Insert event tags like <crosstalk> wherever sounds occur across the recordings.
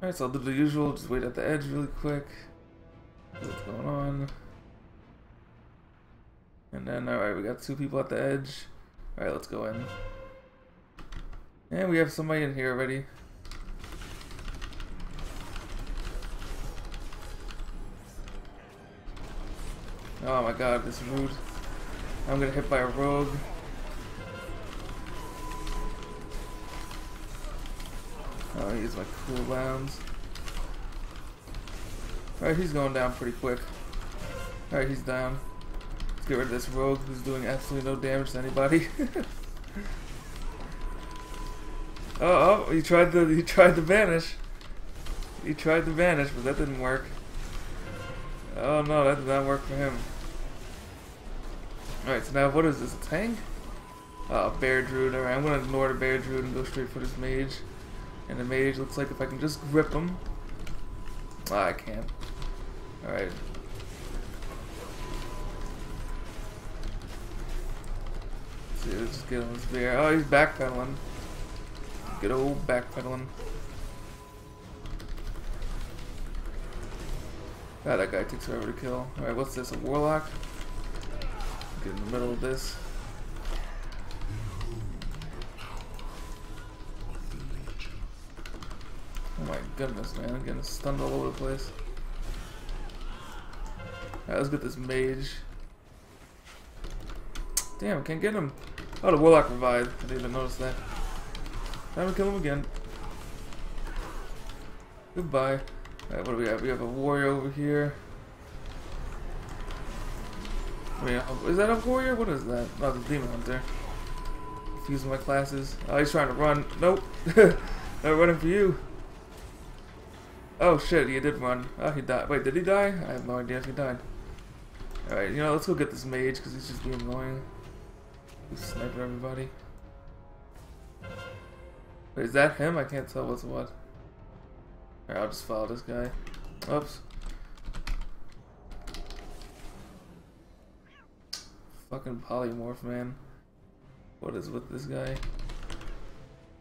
Alright, so I'll do the usual, just wait at the edge really quick. What's going on. And then, alright, we got two people at the edge. Alright, let's go in. And we have somebody in here already. Oh my god, this is rude. I'm gonna hit by a rogue. Oh, he my cooldowns. Alright, he's going down pretty quick. Alright, he's down. Let's get rid of this rogue who's doing absolutely no damage to anybody. <laughs> oh, oh, he tried to he tried to vanish. He tried to vanish, but that didn't work. Oh no, that did not work for him. Alright, so now what is this? A tank? Uh, bear druid. Alright, I'm gonna ignore the bear druid and go straight for this mage. And the mage looks like if I can just grip him. Ah, I can't. Alright. See, let's get on this bear. Oh, he's backpedaling. Good old backpedaling. God, that guy takes forever to kill. Alright, what's this? A warlock? Get in the middle of this. My goodness, man. I'm getting stunned all over the place. Let's get this mage. Damn, can't get him. Oh, the warlock revived. I didn't even notice that. Time to kill him again. Goodbye. Alright, what do we have? We have a warrior over here. Wait, is that a warrior? What is that? Oh, the demon hunter. Confusing my classes. Oh, he's trying to run. Nope. <laughs> I'm running for you. Oh shit, he did run. Oh, he died. Wait, did he die? I have no idea if he died. Alright, you know, let's go get this mage because he's just being annoying. He's sniper everybody. Wait, is that him? I can't tell what's what. Alright, I'll just follow this guy. Oops. Fucking polymorph, man. What is with this guy?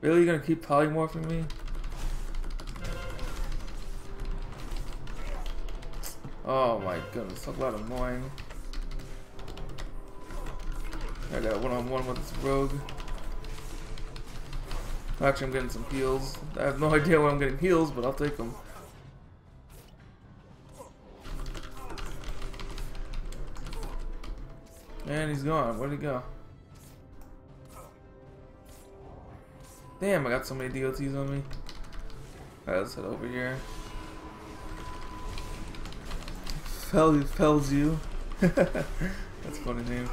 Really, you gonna keep polymorphing me? Oh my goodness, talk about annoying. I got one on one with this rogue. Actually, I'm getting some heals. I have no <laughs> idea where I'm getting heals, but I'll take them. And he's gone. Where'd he go? Damn, I got so many DOTs on me. Alright, let's head over here. Fells you. <laughs> That's funny name.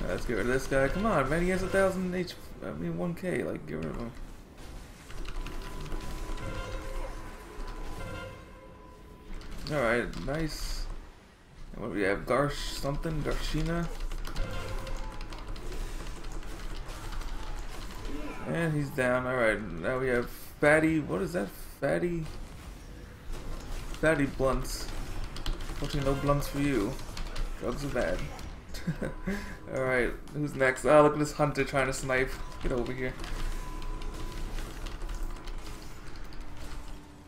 Right, let's get rid of this guy. Come on, man. He has a thousand H. I mean, 1K. Like, get rid of him. Alright, nice. What do we have? Garsh something? Garshina? And he's down. Alright, now we have fatty, what is that? Fatty, fatty blunts. Unfortunately, no blunts for you. Drugs are bad. <laughs> Alright, who's next? Oh, look at this hunter trying to snipe. Get over here.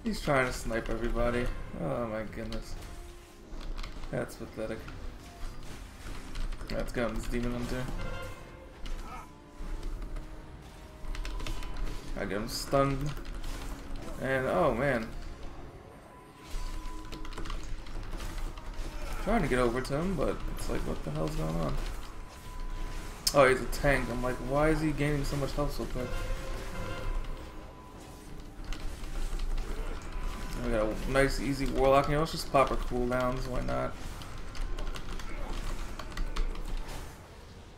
He's trying to snipe everybody. Oh my goodness. That's pathetic. On this demon hunter. I get him stunned. And oh man. Trying to get over to him, but it's like what the hell's going on? Oh, he's a tank. I'm like, why is he gaining so much health so quick? We got a nice easy warlock. You know, let's just pop our cooldowns, why not?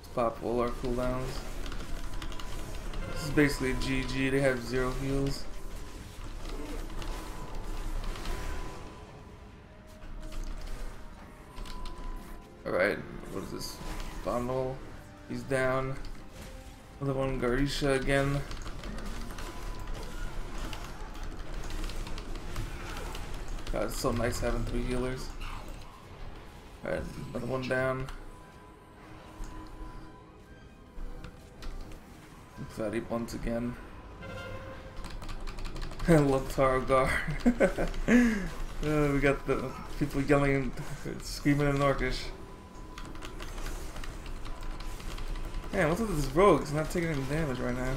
Let's pop all our cooldowns. This is basically GG, they have zero heals. Alright, what is this? Bundle. He's down. Another one, Garisha again. God, it's so nice having three healers. Alright, another one down. Fatty once again. <laughs> Tarogar. <laughs> uh, we got the people yelling and screaming in Orcish. Man, what's with this rogue? He's not taking any damage right now.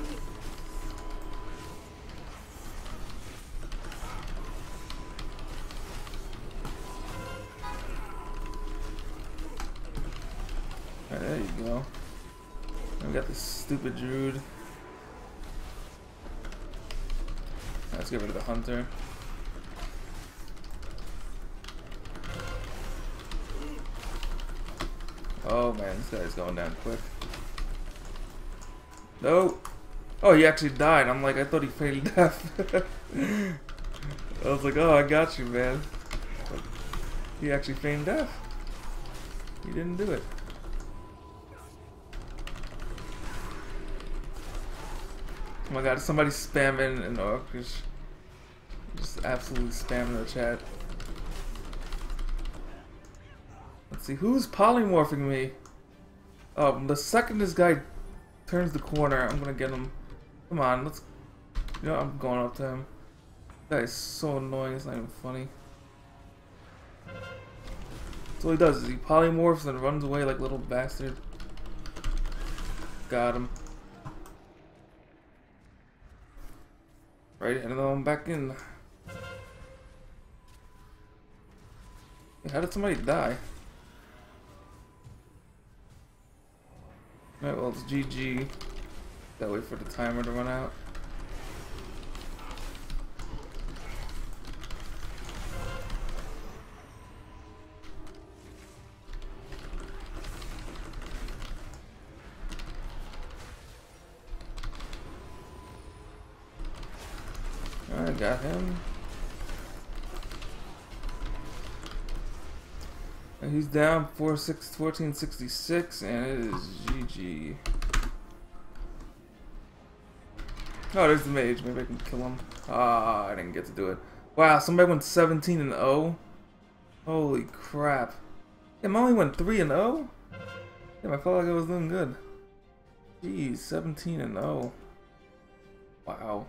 There you go. And we got this stupid druid. Let's get rid of the hunter. Oh man, this guy's going down quick. No! Oh, he actually died. I'm like, I thought he feigned <laughs> death. I was like, oh, I got you, man. He actually feigned death. He didn't do it. Oh my god, somebody spamming in Orcish. Just absolutely spamming the chat. Let's see, who's polymorphing me? Oh, the second this guy turns the corner, I'm gonna get him. Come on, let's... You know, I'm going up to him. That is so annoying, it's not even funny. All he does, is he polymorphs and runs away like a little bastard. Got him. Right, and then I'm back in. How did somebody die? Alright, well, it's GG. That way for the timer to run out. Alright, got him. He's down 4, 6, 1466, and it is GG. Oh, there's the mage. Maybe I can kill him. Ah, I didn't get to do it. Wow, somebody went 17 and 0. Holy crap. Damn, I only went 3 and 0? Damn, I felt like I was doing good. Jeez, 17 and 0. Wow.